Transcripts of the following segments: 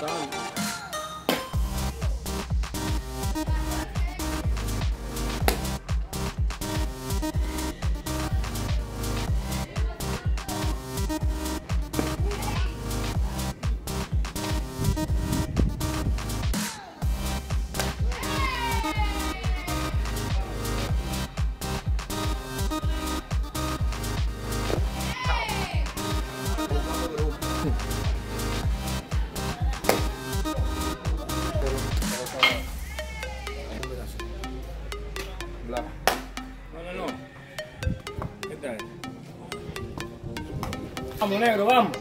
done. Vamos, negro, vamos.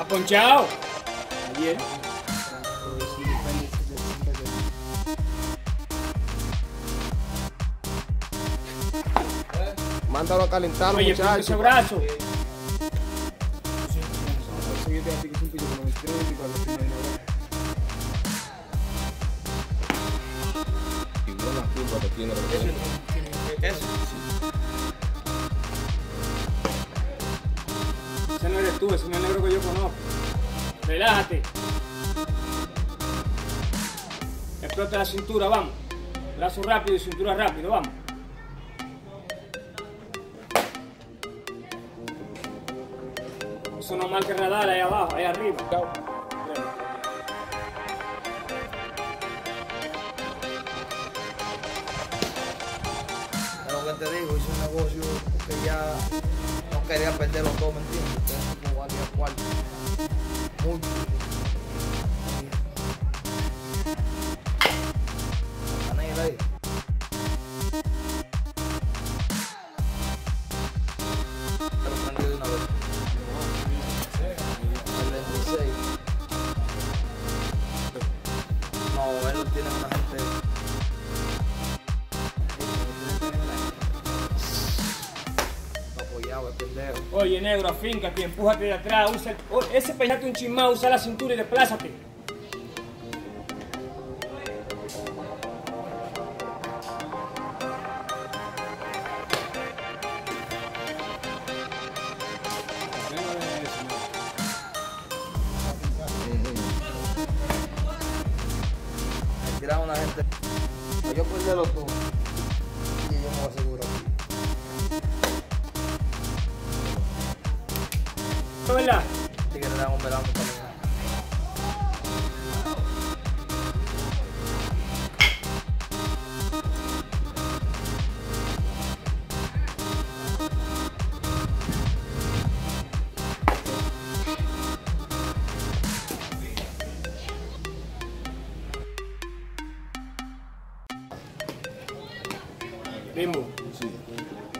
Aponchado. Ayer. Mándalo a calentar, Oye, ponte ese muchachos. brazo. Igual la curva que Eso. Ese no eres tú, ese no es el negro que yo conozco. Relájate. Explota la cintura, vamos. Brazo rápido y cintura rápido, vamos. Eso no marca radar ahí abajo, ahí arriba. Te digo, hice un negocio porque ya no quería perderlo todo, ¿me entiendes? Entonces, valía cuarto. Mucho. Pendejo. Oye, negro, afíncate, empújate de atrás. Usa el- o- ese peinate un chismado, usa la cintura y desplázate. Me tiraron una gente. Yo perderlo todo. kanila. Sige na lang kung malamit pa kanila. Memo. Sim.